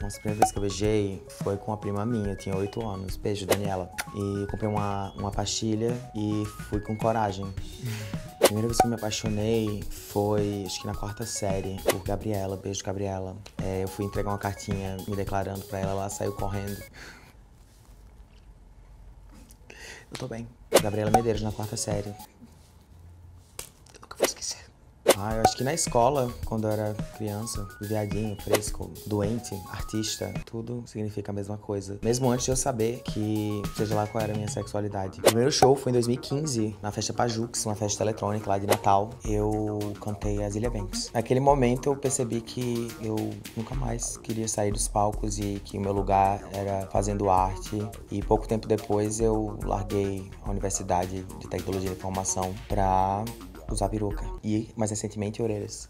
Nossa, a primeira vez que eu beijei foi com uma prima minha, eu tinha 8 anos. Beijo, Daniela. E comprei uma, uma pastilha e fui com coragem. A primeira vez que eu me apaixonei foi, acho que na quarta série, por Gabriela. Beijo, Gabriela. É, eu fui entregar uma cartinha me declarando pra ela, ela saiu correndo. Eu tô bem. Gabriela Medeiros, na quarta série. Eu nunca vou esquecer. Ah, eu acho que na escola, quando eu era criança, viadinho, fresco, doente, artista, tudo significa a mesma coisa. Mesmo antes de eu saber que, seja lá qual era a minha sexualidade. O primeiro show foi em 2015, na festa Pajux, uma festa eletrônica lá de Natal. Eu cantei as Ilha Banks. Naquele momento eu percebi que eu nunca mais queria sair dos palcos e que o meu lugar era fazendo arte. E pouco tempo depois eu larguei a Universidade de Tecnologia e Informação pra usar peruca e, mais recentemente, orelhas.